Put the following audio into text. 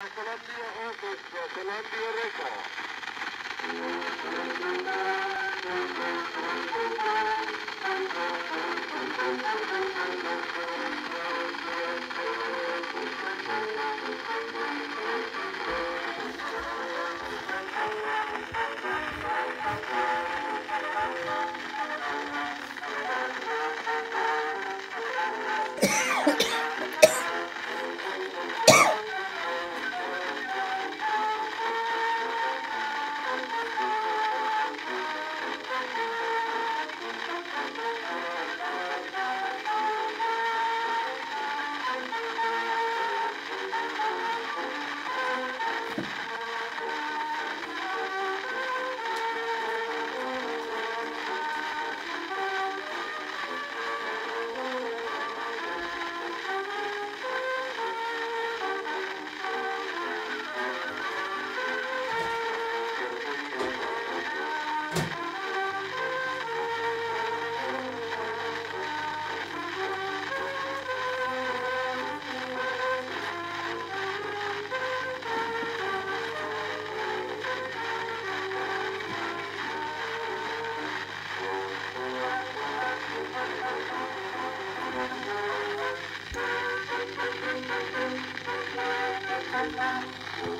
Columbia Orchestra, Columbia Records. Thank you.